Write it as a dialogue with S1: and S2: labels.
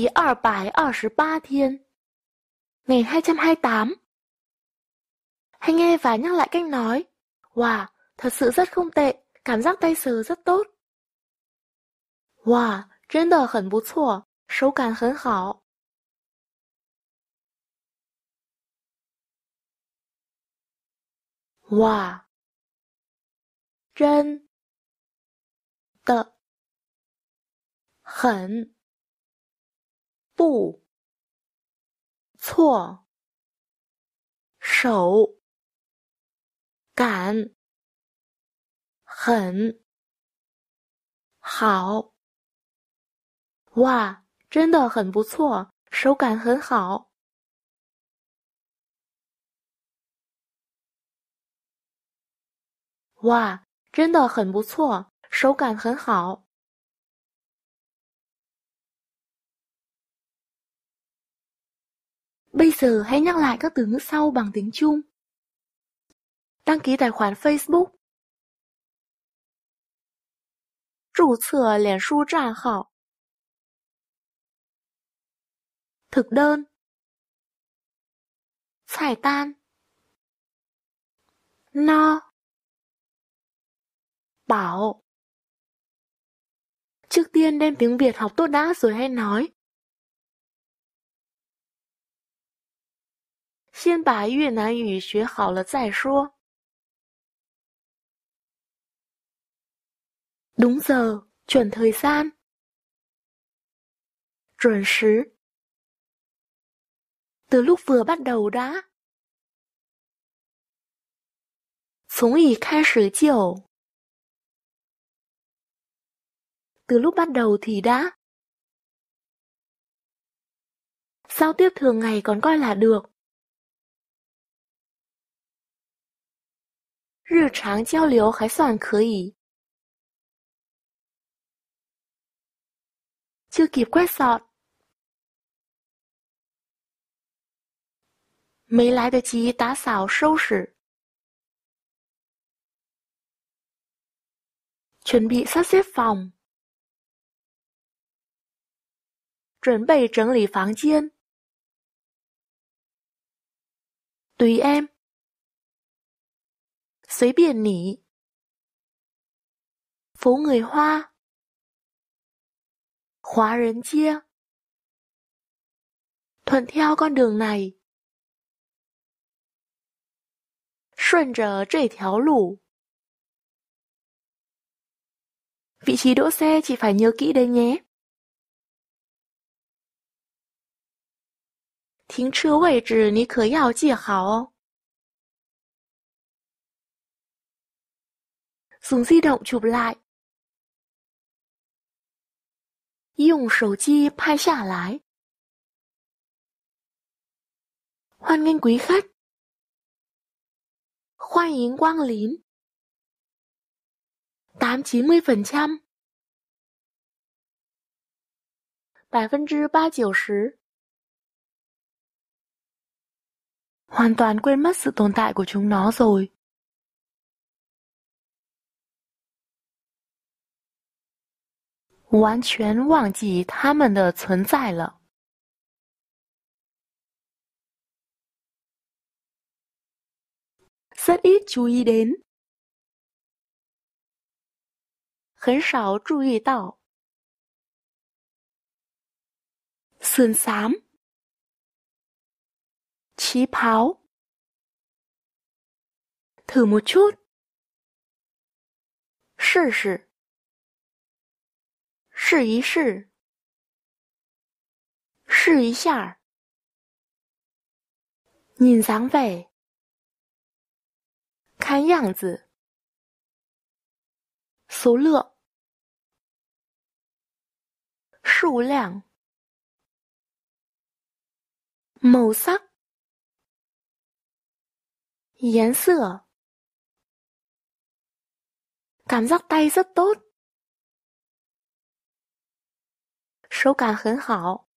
S1: 第二百二十八天, ngày 228. Hãy nghe và nhắc lại cách nói. Wow, thật sự rất không tệ, cảm giác tay sờ rất tốt. Wow, 真的很不错，手感很好。哇，真的很 不错，手感很好。哇，真的很不错，手感很好。哇，真的很不错，手感很好。Bây giờ hãy nhắc lại các từ ngữ sau bằng tiếng Trung. Đăng ký tài khoản Facebook. 注册脸书账号。thực đơn. 菜单。no bảo. Trước tiên đem tiếng Việt học tốt đã rồi hay nói. 先把越南语学好了再说。Đúng giờ, chuẩn thời gian. Chuẩn时. Từ lúc vừa bắt đầu đã. 从已开始就。từ lúc bắt đầu thì đã. Giao tiếp thường ngày còn coi là được. 日常交流还算可以。就给怪嫂，没来得及打扫收拾。准备收拾房，准备整理房间。对 M。随便你。phố người Hoa. 华人街。thuận theo con đường này. 顺着这条路。Vị trí đỗ xe chị phải nhớ kỹ đây nhé. 停车位置你可要记好哦。 Dùng di động chụp lại. 用手机拍下来。欢迎quý khách. 欢迎光临。tám chín mươi phần trăm. 百分之八九十。hoàn toàn quên mất sự tồn tại của chúng nó rồi. Hoàn toàn 忘记他们的存在了。Rất ít chú ý đến. 很少注意到。sườn xám 旗袍，thử một chút，试试，试一试试一下？隐藏费看样子。所乐。数量。某三颜色。感到呆着都手感很好。